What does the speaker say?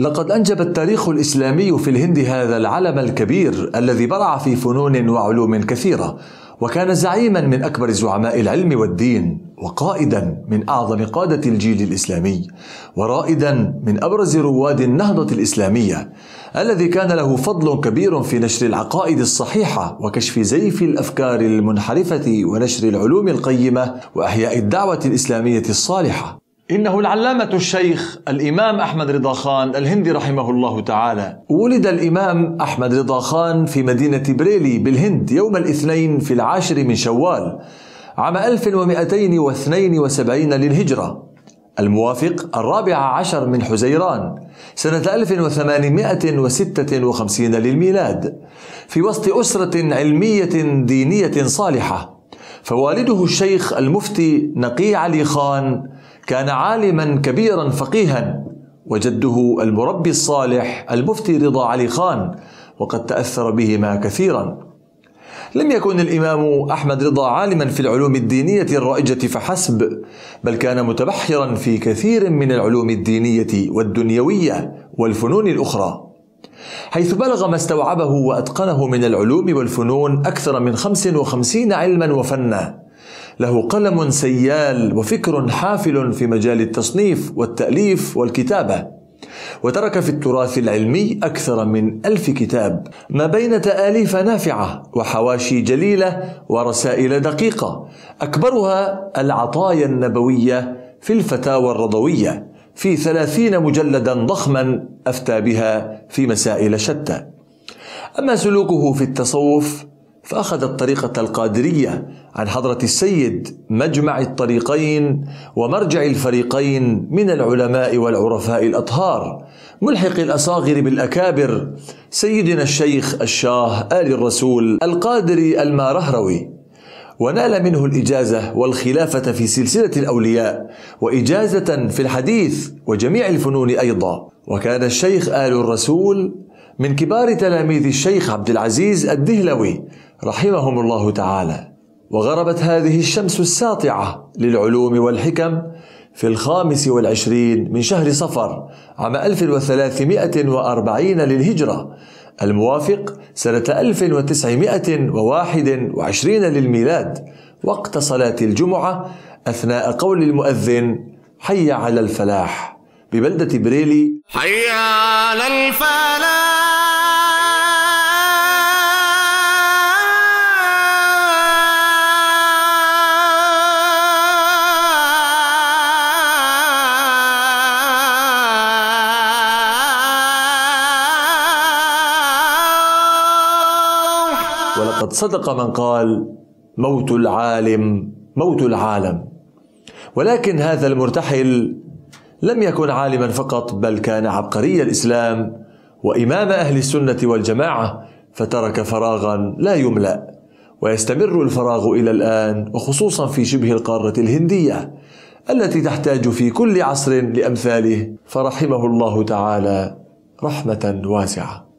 لقد أنجب التاريخ الإسلامي في الهند هذا العلم الكبير الذي برع في فنون وعلوم كثيرة وكان زعيما من أكبر زعماء العلم والدين وقائدا من أعظم قادة الجيل الإسلامي ورائدا من أبرز رواد النهضة الإسلامية الذي كان له فضل كبير في نشر العقائد الصحيحة وكشف زيف الأفكار المنحرفة ونشر العلوم القيمة وأحياء الدعوة الإسلامية الصالحة. إنه العلامة الشيخ الإمام أحمد رضا خان الهندي رحمه الله تعالى. ولد الإمام أحمد رضا خان في مدينة بريلي بالهند يوم الاثنين في العاشر من شوال عام 1272 للهجرة. الموافق الرابع عشر من حزيران سنة 1856 للميلاد في وسط أسرة علمية دينية صالحة. فوالده الشيخ المفتي نقي علي خان كان عالما كبيرا فقيها وجده المربي الصالح المفتي رضا علي خان وقد تأثر بهما كثيرا. لم يكن الإمام أحمد رضا عالما في العلوم الدينية الرائجة فحسب بل كان متبحرا في كثير من العلوم الدينية والدنيوية والفنون الأخرى. حيث بلغ ما استوعبه وأتقنه من العلوم والفنون أكثر من خمس وخمسين علما وفنا. له قلم سيال وفكر حافل في مجال التصنيف والتأليف والكتابة. وترك في التراث العلمي أكثر من ألف كتاب. ما بين تآليف نافعة وحواشي جليلة ورسائل دقيقة. أكبرها العطايا النبوية في الفتاوى الرضوية. في ثلاثين مجلدا ضخما أفتى بها في مسائل شتى. أما سلوكه في التصوف فأخذ الطريقة القادرية عن حضرة السيد مجمع الطريقين ومرجع الفريقين من العلماء والعرفاء الأطهار ملحق الأصاغر بالأكابر سيدنا الشيخ الشاه آل الرسول القادري المارهروي. ونال منه الإجازة والخلافة في سلسلة الأولياء وإجازة في الحديث وجميع الفنون أيضا. وكان الشيخ آل الرسول من كبار تلاميذ الشيخ عبد العزيز الدهلوي رحمهم الله تعالى. وغربت هذه الشمس الساطعة للعلوم والحكم في الخامس والعشرين من شهر صفر عام 1340 للهجرة الموافق سنة 1921 للميلاد وقت صلاة الجمعة أثناء قول المؤذن حي على الفلاح ببلدة بريلي. حي على الفلاح. ولقد صدق من قال موت العالم موت العالم. ولكن هذا المرتحل لم يكن عالما فقط بل كان عبقري الإسلام وإمام أهل السنة والجماعة فترك فراغا لا يملأ. ويستمر الفراغ إلى الآن وخصوصا في شبه القارة الهندية التي تحتاج في كل عصر لأمثاله. فرحمه الله تعالى رحمة واسعة.